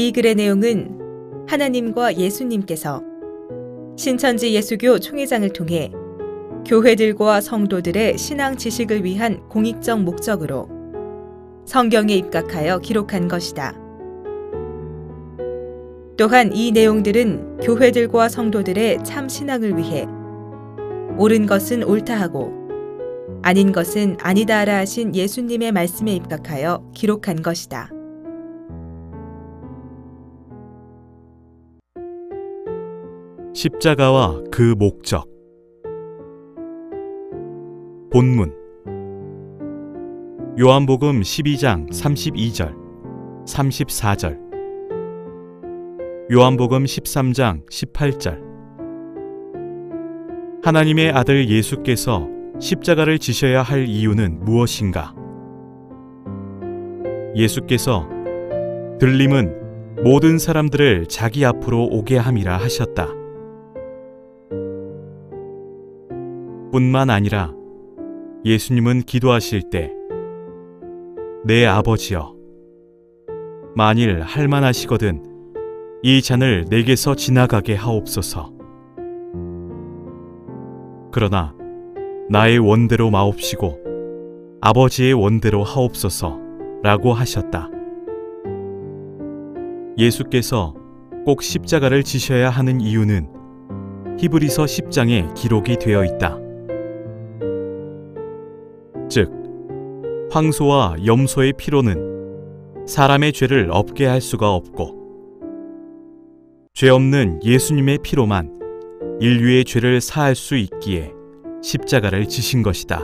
이 글의 내용은 하나님과 예수님께서 신천지 예수교 총회장을 통해 교회들과 성도들의 신앙 지식을 위한 공익적 목적으로 성경에 입각하여 기록한 것이다. 또한 이 내용들은 교회들과 성도들의 참 신앙을 위해 옳은 것은 옳다 하고 아닌 것은 아니다라 하신 예수님의 말씀에 입각하여 기록한 것이다. 십자가와 그 목적 본문 요한복음 12장 32절 34절 요한복음 13장 18절 하나님의 아들 예수께서 십자가를 지셔야 할 이유는 무엇인가? 예수께서 들림은 모든 사람들을 자기 앞으로 오게 함이라 하셨다. 뿐만 아니라 예수님은 기도하실 때 내 아버지여 만일 할만하시거든 이 잔을 내게서 지나가게 하옵소서. 그러나 나의 원대로 마옵시고 아버지의 원대로 하옵소서 라고 하셨다. 예수께서 꼭 십자가를 지셔야 하는 이유는 히브리서 10장에 기록이 되어 있다. 즉, 황소와 염소의 피로는 사람의 죄를 없게 할 수가 없고, 죄 없는 예수님의 피로만 인류의 죄를 사할 수 있기에 십자가를 지신 것이다.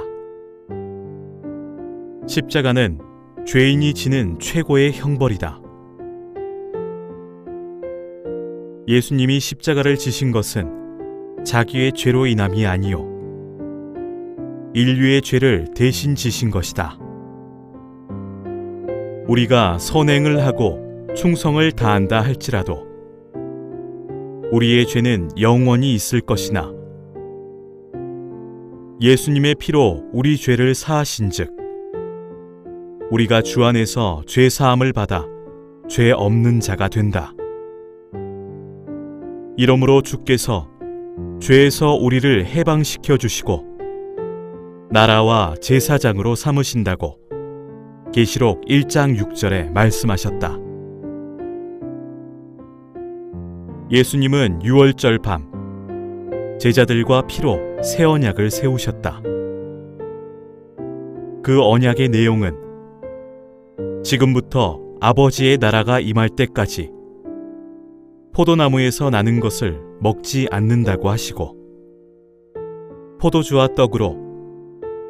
십자가는 죄인이 지는 최고의 형벌이다. 예수님이 십자가를 지신 것은 자기의 죄로 인함이 아니요. 인류의 죄를 대신 지신 것이다. 우리가 선행을 하고 충성을 다한다 할지라도 우리의 죄는 영원히 있을 것이나 예수님의 피로 우리 죄를 사하신즉 우리가 주 안에서 죄 사함을 받아 죄 없는 자가 된다. 이러므로 주께서 죄에서 우리를 해방시켜 주시고 나라와 제사장으로 삼으신다고 계시록 1장 6절에 말씀하셨다. 예수님은 6월절 밤 제자들과 피로 새 언약을 세우셨다. 그 언약의 내용은 지금부터 아버지의 나라가 임할 때까지 포도나무에서 나는 것을 먹지 않는다고 하시고 포도주와 떡으로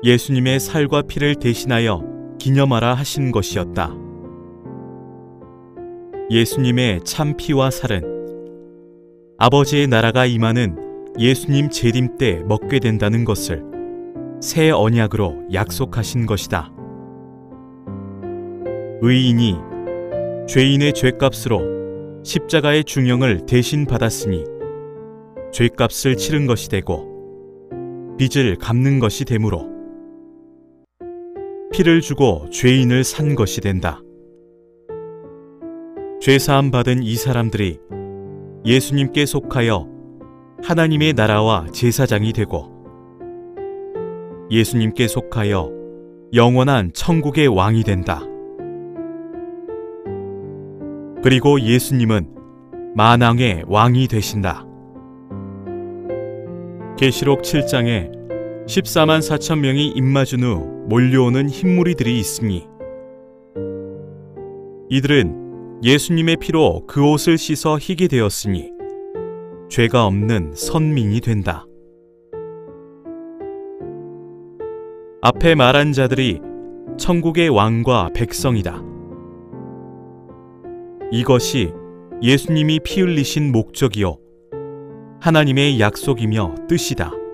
예수님의 살과 피를 대신하여 기념하라 하신 것이었다. 예수님의 참 피와 살은 아버지의 나라가 임하는 예수님 재림 때 먹게 된다는 것을 새 언약으로 약속하신 것이다. 의인이 죄인의 죄값으로 십자가의 중형을 대신 받았으니 죄값을 치른 것이 되고 빚을 갚는 것이 되므로 피를 주고 죄인을 산 것이 된다. 죄사함 받은 이 사람들이 예수님께 속하여 하나님의 나라와 제사장이 되고 예수님께 속하여 영원한 천국의 왕이 된다. 그리고 예수님은 만왕의 왕이 되신다. 계시록 7장에 14만 4천 명이 입맞은 후 몰려오는 흰무리들이 있으니 이들은 예수님의 피로 그 옷을 씻어 희게 되었으니 죄가 없는 선민이 된다. 앞에 말한 자들이 천국의 왕과 백성이다. 이것이 예수님이 피 흘리신 목적이요. 하나님의 약속이며 뜻이다.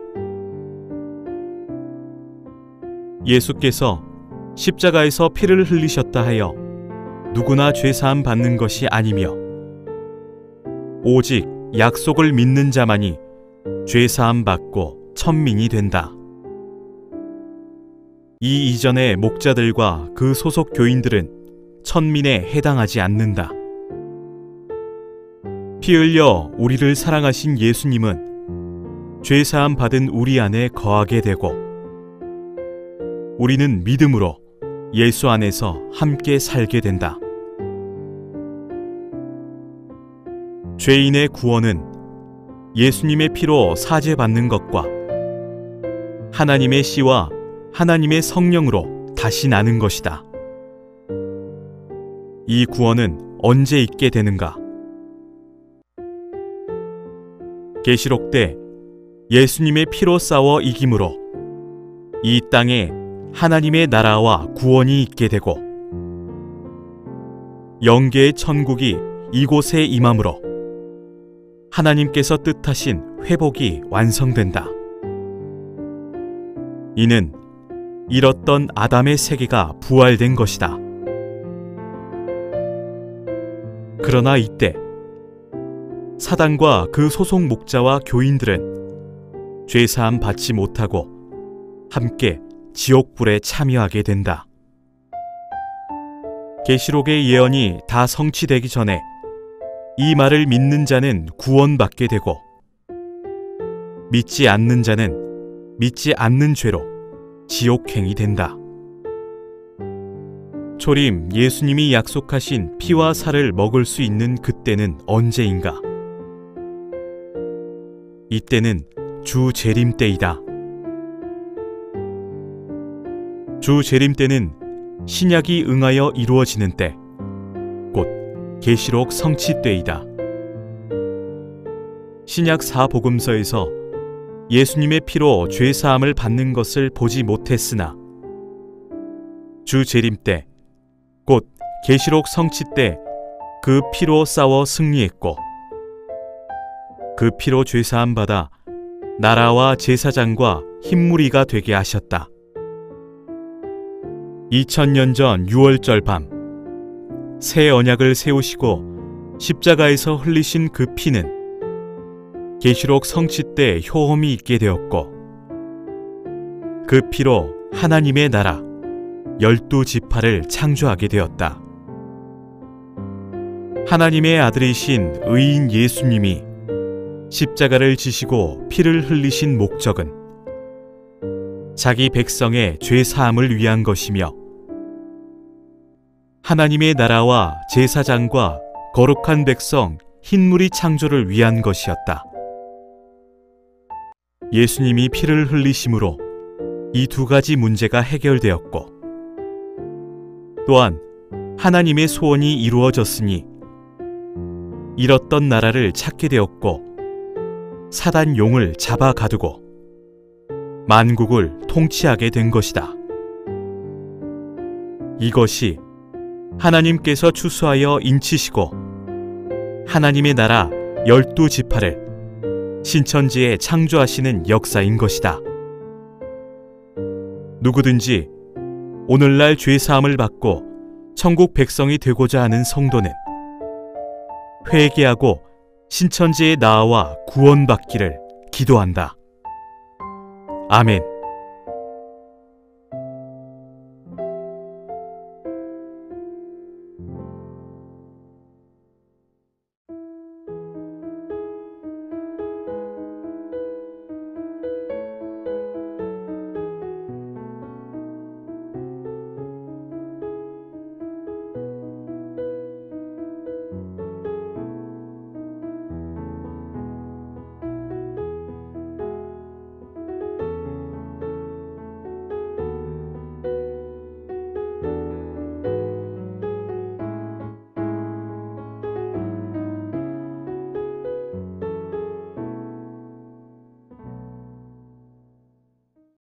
예수께서 십자가에서 피를 흘리셨다 하여 누구나 죄사함 받는 것이 아니며 오직 약속을 믿는 자만이 죄사함 받고 천민이 된다. 이 이전의 목자들과 그 소속 교인들은 천민에 해당하지 않는다. 피 흘려 우리를 사랑하신 예수님은 죄 사함 받은 우리 안에 거하게 되고 우리는 믿음으로 예수 안에서 함께 살게 된다. 죄인의 구원은 예수님의 피로 사죄받는 것과 하나님의 씨와 하나님의 성령으로 다시 나는 것이다. 이 구원은 언제 있게 되는가? 계시록 때 예수님의 피로 싸워 이김으로 이 땅에 하나님의 나라와 구원이 있게 되고 영계의 천국이 이곳에 임함으로 하나님께서 뜻하신 회복이 완성된다. 이는 잃었던 아담의 세계가 부활된 것이다. 그러나 이때 사단과 그 소속 목자와 교인들은 죄사함 받지 못하고 함께 지옥불에 참여하게 된다. 계시록의 예언이 다 성취되기 전에 이 말을 믿는 자는 구원받게 되고 믿지 않는 자는 믿지 않는 죄로 지옥행이 된다. 초림 예수님이 약속하신 피와 살을 먹을 수 있는 그때는 언제인가? 이때는 주 재림 때이다. 주 재림 때는 신약이 응하여 이루어지는 때, 곧 계시록 성취 때이다. 신약 사복음서에서 예수님의 피로 죄 사함을 받는 것을 보지 못했으나 주 재림 때, 곧 계시록 성취 때 그 피로 싸워 승리했고 그 피로 죄 사함 받아 나라와 제사장과 흰무리가 되게 하셨다. 2000년 전 6월절 밤, 새 언약을 세우시고 십자가에서 흘리신 그 피는 계시록 성취 때 효험이 있게 되었고, 그 피로 하나님의 나라, 열두 지파를 창조하게 되었다. 하나님의 아들이신 의인 예수님이 십자가를 지시고 피를 흘리신 목적은 자기 백성의 죄 사함을 위한 것이며 하나님의 나라와 제사장과 거룩한 백성 흰물이 창조를 위한 것이었다. 예수님이 피를 흘리심으로 이 두 가지 문제가 해결되었고 또한 하나님의 소원이 이루어졌으니 잃었던 나라를 찾게 되었고 사단 용을 잡아 가두고 만국을 통치하게 된 것이다. 이것이 하나님께서 추수하여 인치시고 하나님의 나라 열두 지파를 신천지에 창조하시는 역사인 것이다. 누구든지 오늘날 죄 사함을 받고 천국 백성이 되고자 하는 성도는 회개하고 신천지에 나와 구원받기를 기도한다. 아멘.